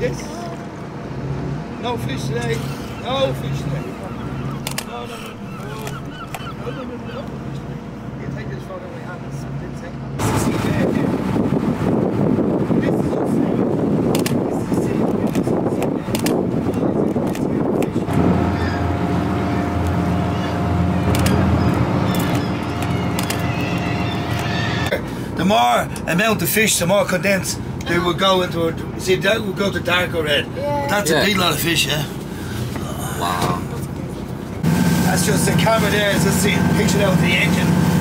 Yes. No fish today. No fish today. No, no, no, no. No, no, no, no. You take this photo we have. It's didn't say. This is the. This is. This is. This is more amount of fish, the more condensed they will go into it. See, that will go to darker red. Yeah. That's Yeah. a big lot of fish, yeah? That's just the there. It's just the picture out of the engine.